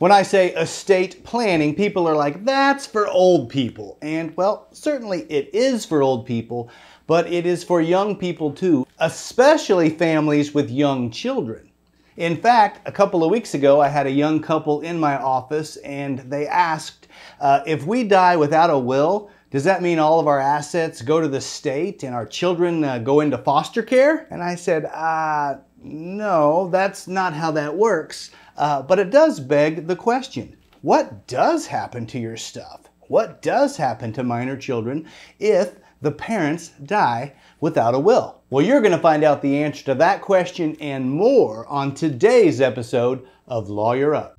When I say estate planning, people are like, that's for old people. And well, certainly it is for old people, but it is for young people too, especially families with young children. In fact, a couple of weeks ago, I had a young couple in my office and they asked, uh, if we die without a will, does that mean all of our assets go to the state and our children uh, go into foster care? And I said, uh, no, that's not how that works. Uh, but it does beg the question what does happen to your stuff? What does happen to minor children if the parents die without a will? Well, you're going to find out the answer to that question and more on today's episode of Lawyer Up.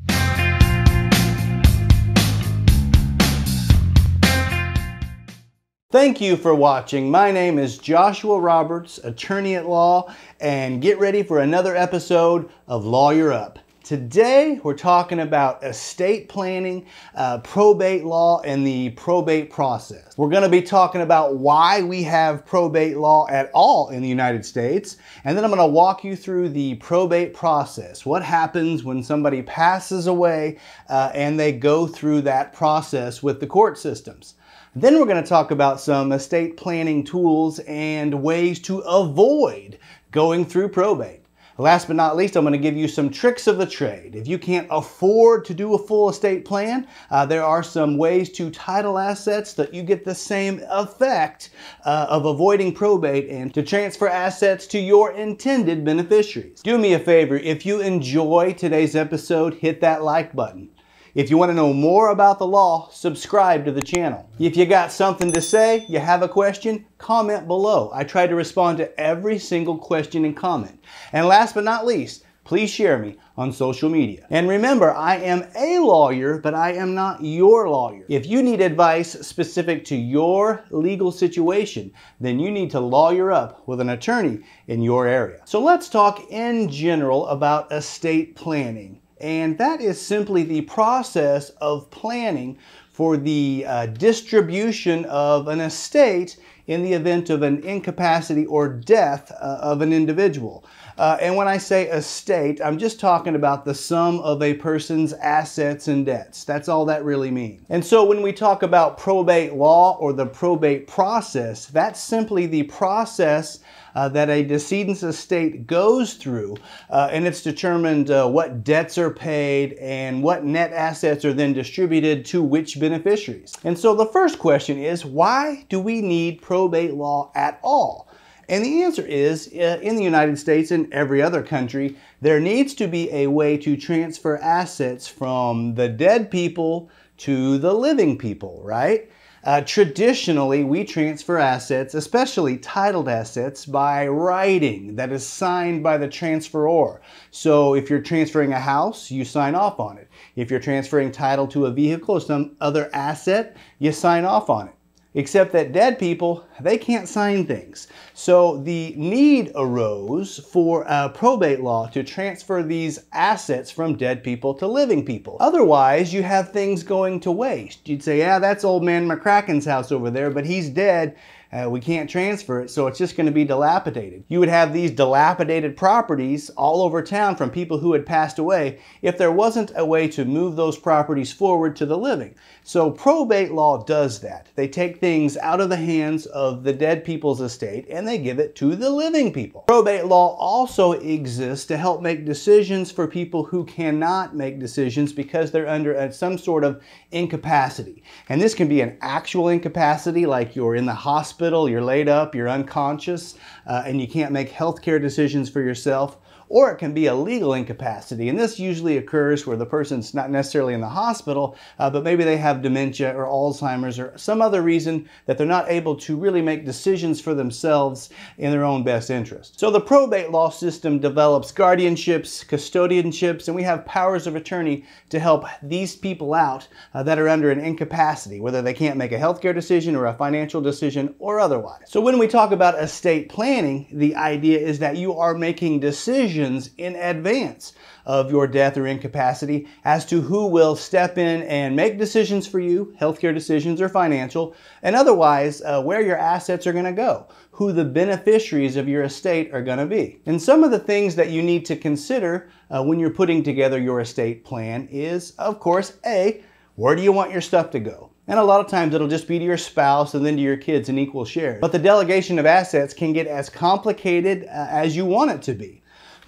Thank you for watching. My name is Joshua Roberts, attorney at law, and get ready for another episode of Lawyer Up. Today, we're talking about estate planning, uh, probate law, and the probate process. We're going to be talking about why we have probate law at all in the United States, and then I'm going to walk you through the probate process. What happens when somebody passes away uh, and they go through that process with the court systems. Then we're going to talk about some estate planning tools and ways to avoid going through probate. Last but not least, I'm going to give you some tricks of the trade. If you can't afford to do a full estate plan, uh, there are some ways to title assets that you get the same effect uh, of avoiding probate and to transfer assets to your intended beneficiaries. Do me a favor, if you enjoy today's episode, hit that like button. If you want to know more about the law, subscribe to the channel. If you got something to say, you have a question, comment below. I try to respond to every single question and comment. And last but not least, please share me on social media. And remember, I am a lawyer, but I am not your lawyer. If you need advice specific to your legal situation, then you need to lawyer up with an attorney in your area. So let's talk in general about estate planning. And that is simply the process of planning for the uh, distribution of an estate in the event of an incapacity or death uh, of an individual. Uh, and when I say estate, I'm just talking about the sum of a person's assets and debts. That's all that really means. And so when we talk about probate law or the probate process, that's simply the process uh, that a decedent's estate goes through, uh, and it's determined uh, what debts are paid and what net assets are then distributed to which beneficiaries. And so the first question is why do we need probate law at all? And the answer is uh, in the United States and every other country, there needs to be a way to transfer assets from the dead people to the living people, right? Uh, traditionally, we transfer assets, especially titled assets, by writing that is signed by the transferor. So if you're transferring a house, you sign off on it. If you're transferring title to a vehicle or some other asset, you sign off on it. Except that dead people, they can't sign things. So the need arose for a probate law to transfer these assets from dead people to living people. Otherwise, you have things going to waste. You'd say, yeah, that's old man McCracken's house over there, but he's dead uh, we can't transfer it, so it's just going to be dilapidated. You would have these dilapidated properties all over town from people who had passed away if there wasn't a way to move those properties forward to the living. So probate law does that. They take things out of the hands of the dead people's estate and they give it to the living people. Probate law also exists to help make decisions for people who cannot make decisions because they're under some sort of incapacity. And this can be an actual incapacity like you're in the hospital hospital, you're laid up, you're unconscious, uh, and you can't make healthcare decisions for yourself, or it can be a legal incapacity. And this usually occurs where the person's not necessarily in the hospital, uh, but maybe they have dementia or Alzheimer's or some other reason that they're not able to really make decisions for themselves in their own best interest. So the probate law system develops guardianships, custodianships, and we have powers of attorney to help these people out uh, that are under an incapacity, whether they can't make a healthcare decision or a financial decision or otherwise. So when we talk about estate planning, the idea is that you are making decisions decisions in advance of your death or incapacity as to who will step in and make decisions for you, healthcare decisions or financial, and otherwise uh, where your assets are going to go, who the beneficiaries of your estate are going to be. And some of the things that you need to consider uh, when you're putting together your estate plan is, of course, A, where do you want your stuff to go? And a lot of times it'll just be to your spouse and then to your kids in equal shares. But the delegation of assets can get as complicated uh, as you want it to be.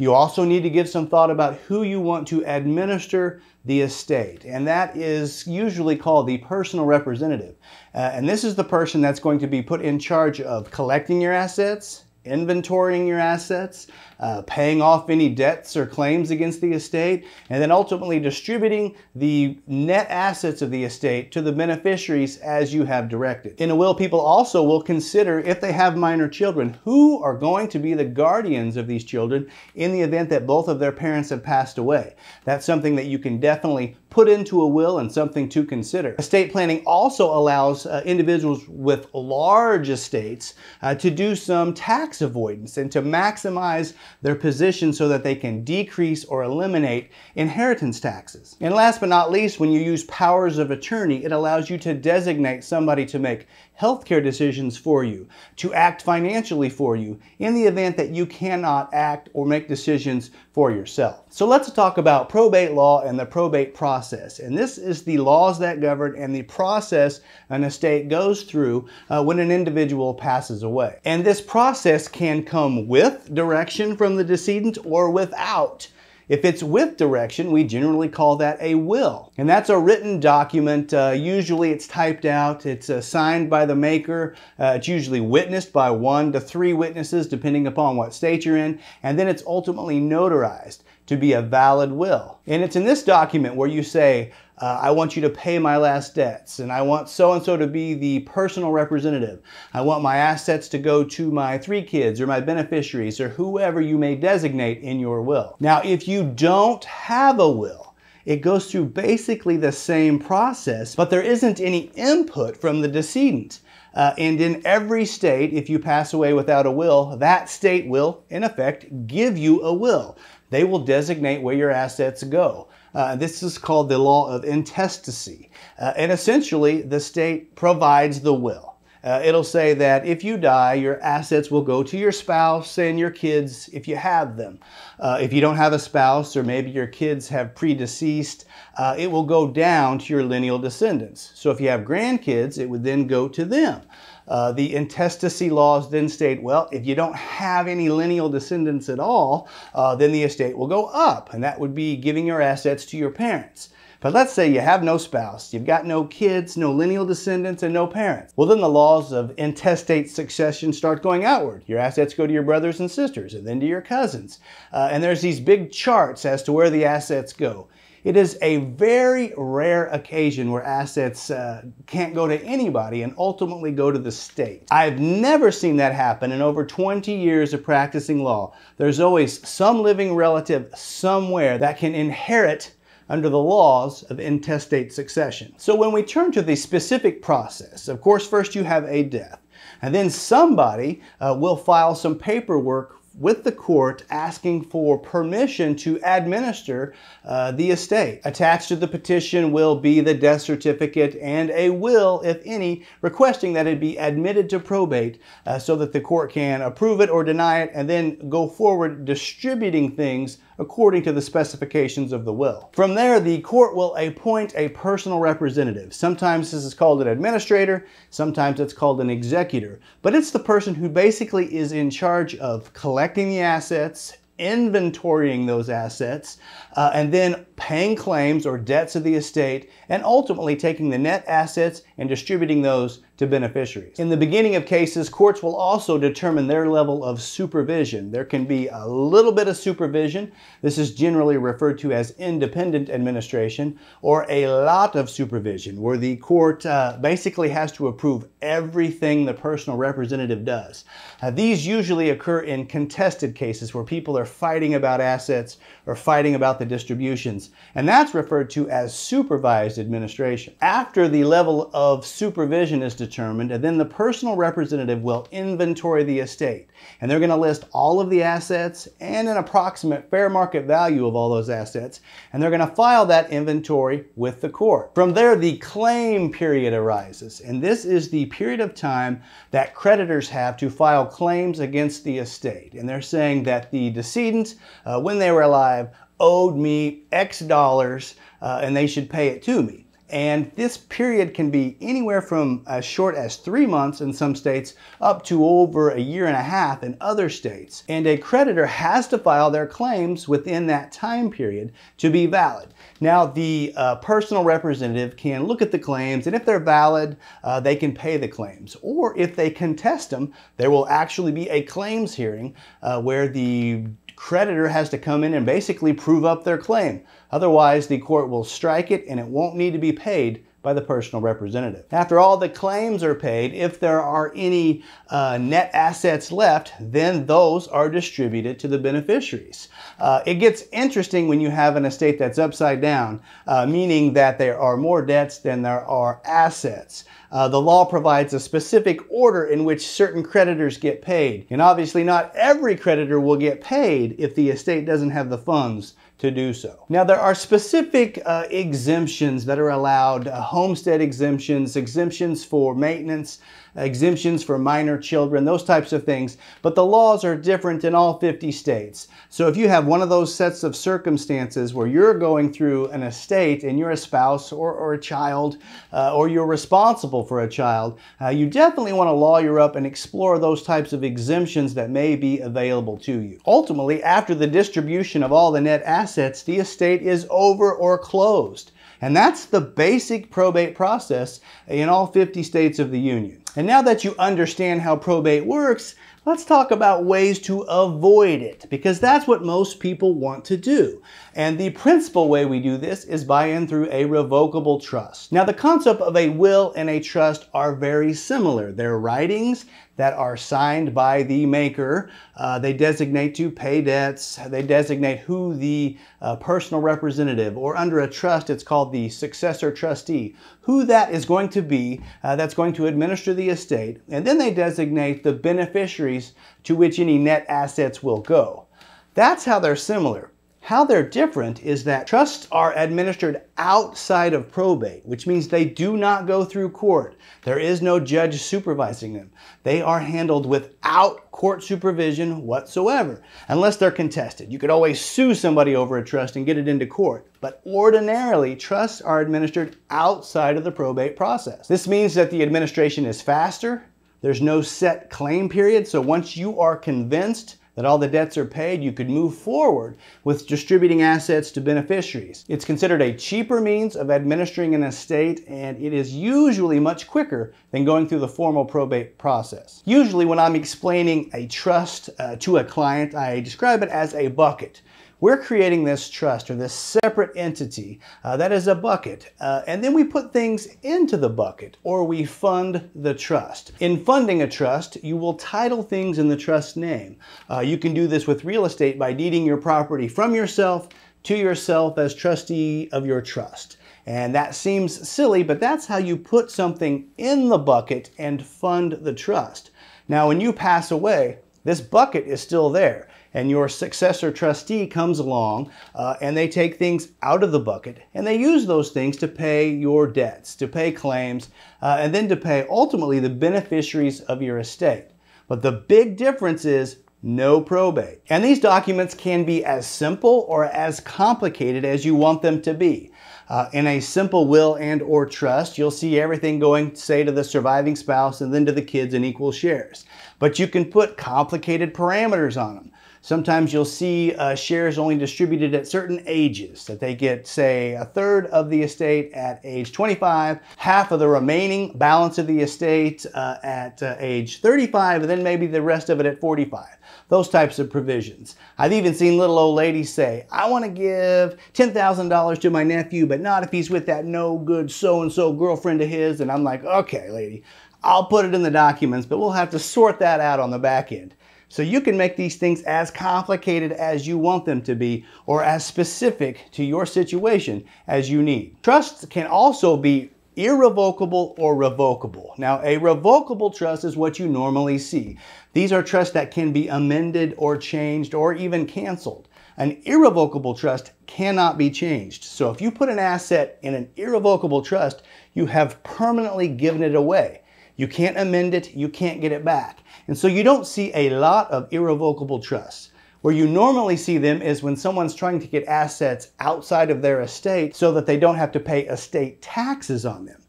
You also need to give some thought about who you want to administer the estate, and that is usually called the personal representative. Uh, and this is the person that's going to be put in charge of collecting your assets, inventorying your assets, uh, paying off any debts or claims against the estate, and then ultimately distributing the net assets of the estate to the beneficiaries as you have directed. In a will, people also will consider, if they have minor children, who are going to be the guardians of these children in the event that both of their parents have passed away. That's something that you can definitely put into a will and something to consider. Estate planning also allows uh, individuals with large estates uh, to do some tax avoidance and to maximize their position so that they can decrease or eliminate inheritance taxes. And last but not least, when you use powers of attorney, it allows you to designate somebody to make healthcare decisions for you, to act financially for you in the event that you cannot act or make decisions for yourself. So let's talk about probate law and the probate process. And this is the laws that govern and the process an estate goes through uh, when an individual passes away. And this process can come with direction from the decedent or without. If it's with direction, we generally call that a will. And that's a written document. Uh, usually it's typed out, it's uh, signed by the maker, uh, it's usually witnessed by one to three witnesses, depending upon what state you're in, and then it's ultimately notarized to be a valid will. And it's in this document where you say, uh, I want you to pay my last debts, and I want so and so to be the personal representative. I want my assets to go to my three kids or my beneficiaries or whoever you may designate in your will. Now, if you don't have a will, it goes through basically the same process, but there isn't any input from the decedent. Uh, and in every state, if you pass away without a will, that state will, in effect, give you a will. They will designate where your assets go. Uh, this is called the law of intestacy. Uh, and essentially, the state provides the will. Uh, it'll say that if you die, your assets will go to your spouse and your kids if you have them. Uh, if you don't have a spouse or maybe your kids have predeceased, uh, it will go down to your lineal descendants. So if you have grandkids, it would then go to them. Uh, the intestacy laws then state, well, if you don't have any lineal descendants at all, uh, then the estate will go up, and that would be giving your assets to your parents. But let's say you have no spouse, you've got no kids, no lineal descendants, and no parents. Well, then the laws of intestate succession start going outward. Your assets go to your brothers and sisters, and then to your cousins. Uh, and there's these big charts as to where the assets go. It is a very rare occasion where assets uh, can't go to anybody and ultimately go to the state. I've never seen that happen in over 20 years of practicing law. There's always some living relative somewhere that can inherit under the laws of intestate succession. So when we turn to the specific process, of course, first you have a death. And then somebody uh, will file some paperwork with the court asking for permission to administer uh, the estate. Attached to the petition will be the death certificate and a will, if any, requesting that it be admitted to probate uh, so that the court can approve it or deny it and then go forward distributing things according to the specifications of the will. From there, the court will appoint a personal representative. Sometimes this is called an administrator, sometimes it's called an executor, but it's the person who basically is in charge of collecting the assets, inventorying those assets, uh, and then paying claims or debts of the estate, and ultimately taking the net assets and distributing those to beneficiaries. In the beginning of cases, courts will also determine their level of supervision. There can be a little bit of supervision. This is generally referred to as independent administration, or a lot of supervision, where the court uh, basically has to approve everything the personal representative does. Uh, these usually occur in contested cases where people are fighting about assets or fighting about the distributions. And that's referred to as supervised administration. After the level of supervision is determined, and then the personal representative will inventory the estate. And they're going to list all of the assets and an approximate fair market value of all those assets. And they're going to file that inventory with the court. From there, the claim period arises. And this is the period of time that creditors have to file claims against the estate. And they're saying that the decedent, uh, when they were alive, owed me X dollars uh, and they should pay it to me. And this period can be anywhere from as short as three months in some states up to over a year and a half in other states. And a creditor has to file their claims within that time period to be valid. Now, the uh, personal representative can look at the claims, and if they're valid, uh, they can pay the claims. Or if they contest them, there will actually be a claims hearing uh, where the creditor has to come in and basically prove up their claim. Otherwise, the court will strike it and it won't need to be paid by the personal representative. After all the claims are paid, if there are any uh, net assets left, then those are distributed to the beneficiaries. Uh, it gets interesting when you have an estate that's upside down, uh, meaning that there are more debts than there are assets. Uh, the law provides a specific order in which certain creditors get paid. And obviously, not every creditor will get paid if the estate doesn't have the funds to do so. Now, there are specific uh, exemptions that are allowed uh, homestead exemptions, exemptions for maintenance, exemptions for minor children, those types of things. But the laws are different in all 50 states. So if you have one of those sets of circumstances where you're going through an estate and you're a spouse or, or a child, uh, or you're responsible for a child, uh, you definitely want to lawyer up and explore those types of exemptions that may be available to you. Ultimately, after the distribution of all the net assets, the estate is over or closed. And that's the basic probate process in all 50 states of the Union. And now that you understand how probate works, let's talk about ways to avoid it because that's what most people want to do. And the principal way we do this is by in through a revocable trust. Now, the concept of a will and a trust are very similar. They're writings that are signed by the maker. Uh, they designate to pay debts. They designate who the uh, personal representative, or under a trust, it's called the successor trustee, who that is going to be uh, that's going to administer the estate. And then they designate the beneficiaries to which any net assets will go. That's how they're similar. How they're different is that trusts are administered outside of probate, which means they do not go through court. There is no judge supervising them. They are handled without court supervision whatsoever, unless they're contested. You could always sue somebody over a trust and get it into court, but ordinarily, trusts are administered outside of the probate process. This means that the administration is faster. There's no set claim period, so once you are convinced that all the debts are paid, you could move forward with distributing assets to beneficiaries. It's considered a cheaper means of administering an estate, and it is usually much quicker than going through the formal probate process. Usually, when I'm explaining a trust uh, to a client, I describe it as a bucket. We're creating this trust or this separate entity uh, that is a bucket, uh, and then we put things into the bucket or we fund the trust. In funding a trust, you will title things in the trust name. Uh, you can do this with real estate by deeding your property from yourself to yourself as trustee of your trust. And that seems silly, but that's how you put something in the bucket and fund the trust. Now, when you pass away, this bucket is still there and your successor trustee comes along uh, and they take things out of the bucket and they use those things to pay your debts, to pay claims, uh, and then to pay ultimately the beneficiaries of your estate. But the big difference is no probate. And these documents can be as simple or as complicated as you want them to be. Uh, in a simple will and or trust, you'll see everything going, say, to the surviving spouse and then to the kids in equal shares. But you can put complicated parameters on them. Sometimes you'll see uh, shares only distributed at certain ages, that they get, say, a third of the estate at age 25, half of the remaining balance of the estate uh, at uh, age 35, and then maybe the rest of it at 45. Those types of provisions. I've even seen little old ladies say, I want to give $10,000 to my nephew, but not if he's with that no good so and so girlfriend of his. And I'm like, okay, lady, I'll put it in the documents, but we'll have to sort that out on the back end. So you can make these things as complicated as you want them to be or as specific to your situation as you need. Trusts can also be irrevocable or revocable. Now, a revocable trust is what you normally see. These are trusts that can be amended or changed or even canceled. An irrevocable trust cannot be changed. So if you put an asset in an irrevocable trust, you have permanently given it away. You can't amend it, you can't get it back. And so you don't see a lot of irrevocable trusts. Where you normally see them is when someone's trying to get assets outside of their estate so that they don't have to pay estate taxes on them.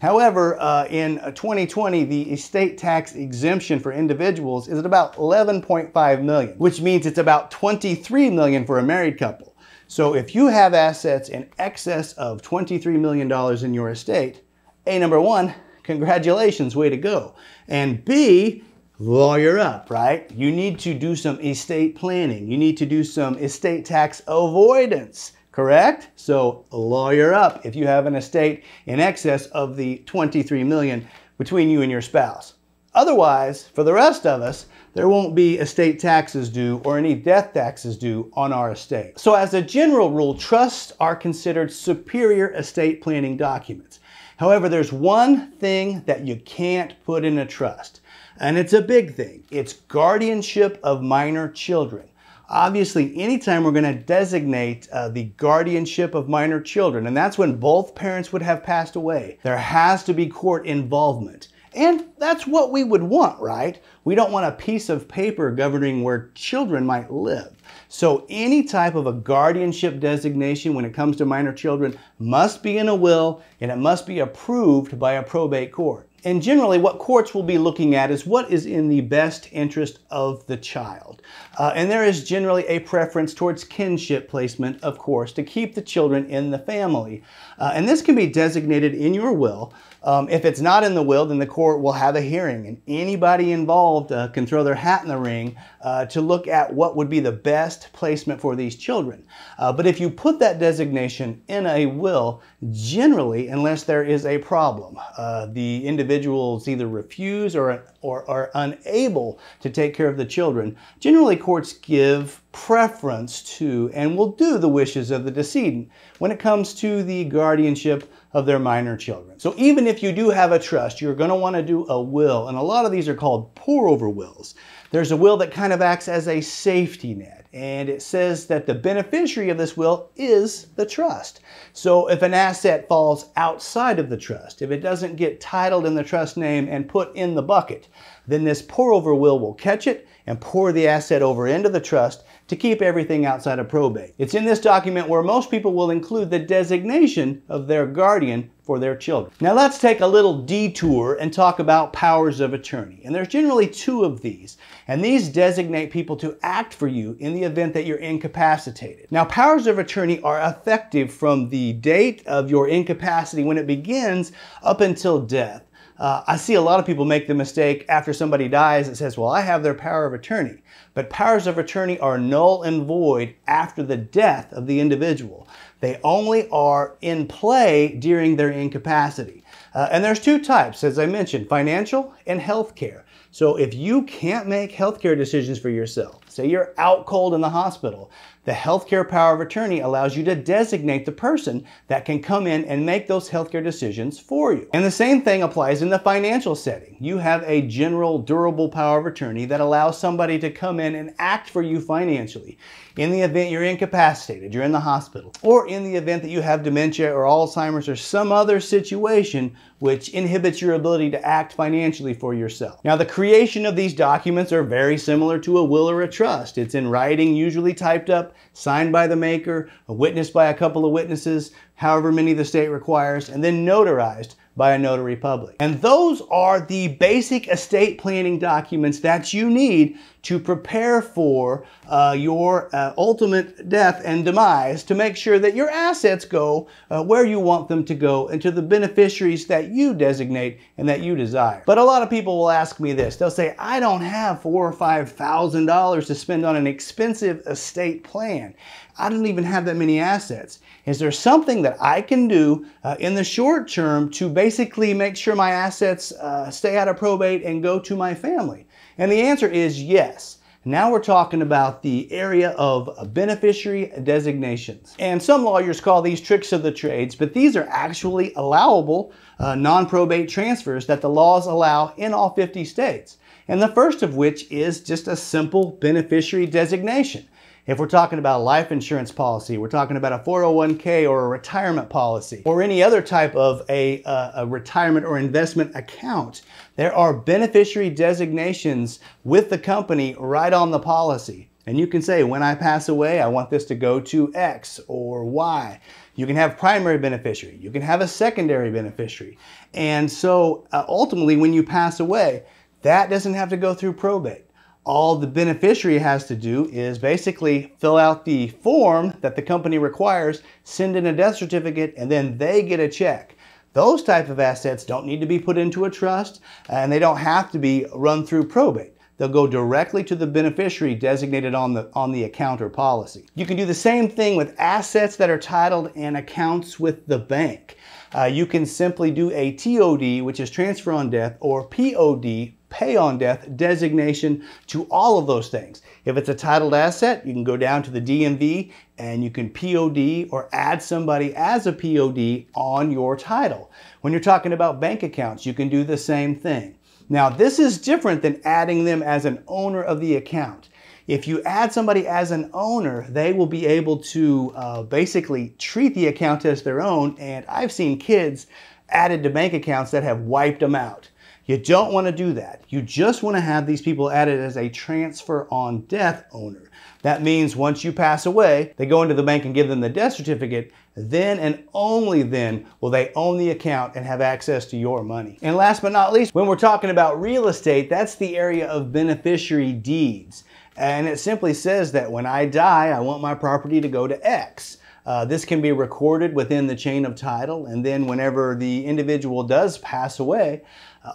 However, uh, in 2020, the estate tax exemption for individuals is at about 11.5 million, which means it's about 23 million for a married couple. So if you have assets in excess of $23 million in your estate, A, number one, congratulations, way to go. And B, lawyer up, right? You need to do some estate planning. You need to do some estate tax avoidance, correct? So lawyer up if you have an estate in excess of the 23 million between you and your spouse. Otherwise, for the rest of us, there won't be estate taxes due or any death taxes due on our estate. So as a general rule, trusts are considered superior estate planning documents. However, there's one thing that you can't put in a trust, and it's a big thing. It's guardianship of minor children. Obviously, anytime we're going to designate uh, the guardianship of minor children, and that's when both parents would have passed away, there has to be court involvement. And that's what we would want, right? We don't want a piece of paper governing where children might live. So any type of a guardianship designation when it comes to minor children must be in a will and it must be approved by a probate court. And generally, what courts will be looking at is what is in the best interest of the child. Uh, and there is generally a preference towards kinship placement, of course, to keep the children in the family. Uh, and this can be designated in your will. Um, if it's not in the will, then the court will have a hearing, and anybody involved uh, can throw their hat in the ring uh, to look at what would be the best placement for these children. Uh, but if you put that designation in a will, generally, unless there is a problem, uh, the individuals either refuse or, or are unable to take care of the children, generally courts give preference to and will do the wishes of the decedent when it comes to the guardianship of their minor children. So even if you do have a trust, you're going to want to do a will, and a lot of these are called pour over wills. There's a will that kind of acts as a safety net, and it says that the beneficiary of this will is the trust. So if an asset falls outside of the trust, if it doesn't get titled in the trust name and put in the bucket, then this pour over will will catch it and pour the asset over into the trust to keep everything outside of probate. It's in this document where most people will include the designation of their guardian for their children. Now let's take a little detour and talk about powers of attorney. And there's generally two of these. And these designate people to act for you in the event that you're incapacitated. Now powers of attorney are effective from the date of your incapacity when it begins up until death. Uh, I see a lot of people make the mistake after somebody dies it says, well, I have their power of attorney. But powers of attorney are null and void after the death of the individual. They only are in play during their incapacity. Uh, and there's two types, as I mentioned, financial and healthcare. So if you can't make healthcare decisions for yourself, say you're out cold in the hospital, the healthcare power of attorney allows you to designate the person that can come in and make those healthcare decisions for you. And the same thing applies in the financial setting. You have a general durable power of attorney that allows somebody to come in and act for you financially in the event you're incapacitated, you're in the hospital, or in the event that you have dementia or Alzheimer's or some other situation which inhibits your ability to act financially for yourself. Now, the creation of these documents are very similar to a will or a trust. It's in writing, usually typed up, signed by the maker, witnessed by a couple of witnesses, however many the state requires, and then notarized by a notary public. And those are the basic estate planning documents that you need to prepare for uh, your uh, ultimate death and demise to make sure that your assets go uh, where you want them to go and to the beneficiaries that you designate and that you desire. But a lot of people will ask me this. They'll say, I don't have four or five thousand dollars to spend on an expensive estate plan. I don't even have that many assets. Is there something that I can do uh, in the short term to basically make sure my assets uh, stay out of probate and go to my family? And the answer is yes. Now we're talking about the area of beneficiary designations. And some lawyers call these tricks of the trades, but these are actually allowable uh, non-probate transfers that the laws allow in all 50 states. And the first of which is just a simple beneficiary designation. If we're talking about a life insurance policy, we're talking about a 401k or a retirement policy, or any other type of a, uh, a retirement or investment account, there are beneficiary designations with the company right on the policy. And you can say, when I pass away, I want this to go to X or Y. You can have primary beneficiary. You can have a secondary beneficiary. And so uh, ultimately, when you pass away, that doesn't have to go through probate all the beneficiary has to do is basically fill out the form that the company requires, send in a death certificate, and then they get a check. Those type of assets don't need to be put into a trust and they don't have to be run through probate. They'll go directly to the beneficiary designated on the, on the account or policy. You can do the same thing with assets that are titled in accounts with the bank. Uh, you can simply do a TOD, which is transfer on death, or POD, pay on death designation to all of those things. If it's a titled asset, you can go down to the DMV and you can POD or add somebody as a POD on your title. When you're talking about bank accounts, you can do the same thing. Now, this is different than adding them as an owner of the account. If you add somebody as an owner, they will be able to uh, basically treat the account as their own. And I've seen kids added to bank accounts that have wiped them out. You don't want to do that. You just want to have these people added as a transfer on death owner. That means once you pass away, they go into the bank and give them the death certificate. Then and only then will they own the account and have access to your money. And last but not least, when we're talking about real estate, that's the area of beneficiary deeds. And it simply says that when I die, I want my property to go to X. Uh, this can be recorded within the chain of title, and then whenever the individual does pass away,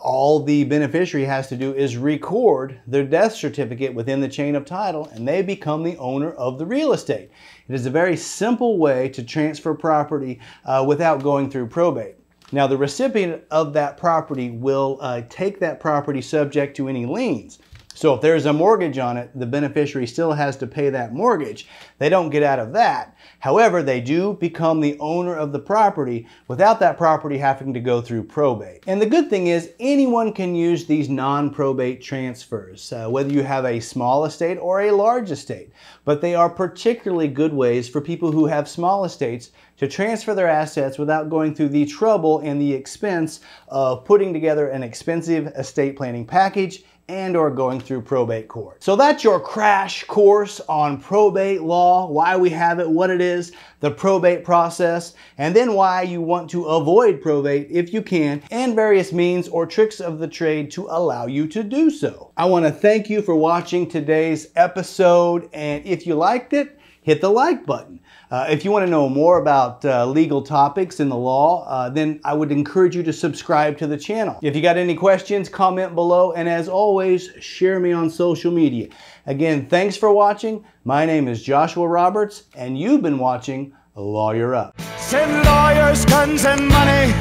all the beneficiary has to do is record their death certificate within the chain of title, and they become the owner of the real estate. It is a very simple way to transfer property uh, without going through probate. Now, the recipient of that property will uh, take that property subject to any liens. So if there's a mortgage on it, the beneficiary still has to pay that mortgage. They don't get out of that. However, they do become the owner of the property without that property having to go through probate. And the good thing is anyone can use these non-probate transfers, uh, whether you have a small estate or a large estate. But they are particularly good ways for people who have small estates to transfer their assets without going through the trouble and the expense of putting together an expensive estate planning package and or going through probate court. So that's your crash course on probate law, why we have it, what it is, the probate process, and then why you want to avoid probate if you can, and various means or tricks of the trade to allow you to do so. I want to thank you for watching today's episode, and if you liked it, hit the like button. Uh, if you want to know more about uh, legal topics in the law, uh, then I would encourage you to subscribe to the channel. If you got any questions, comment below, and as always, share me on social media. Again, thanks for watching. My name is Joshua Roberts, and you've been watching Lawyer Up. Send lawyers, guns, and money.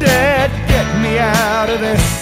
Dad, get me out of this.